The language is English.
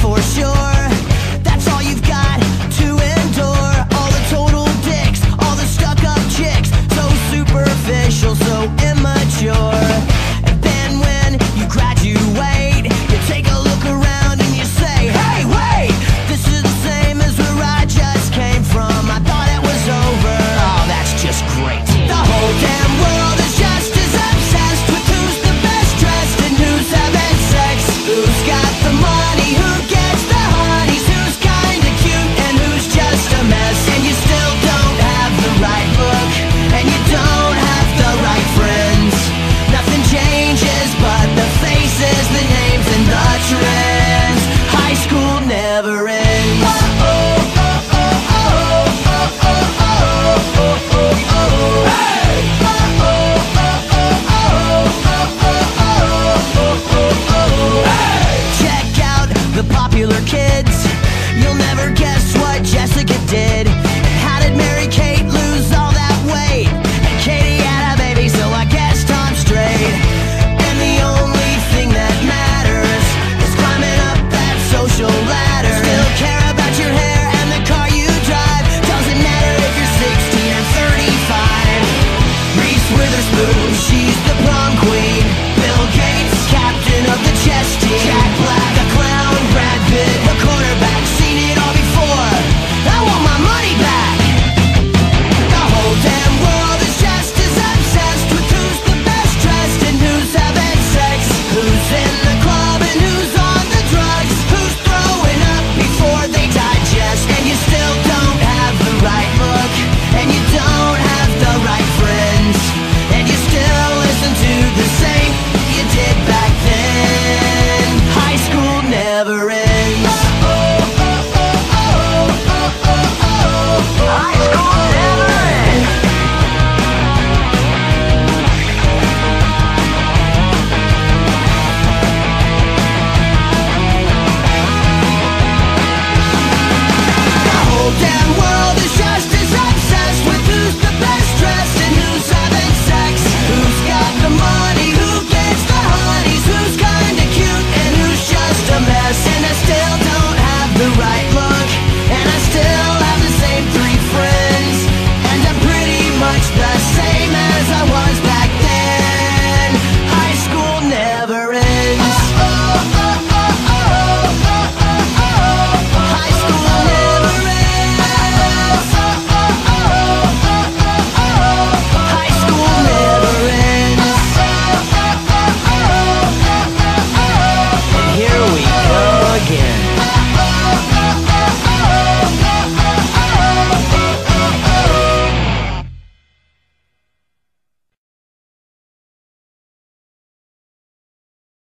for sure. heads.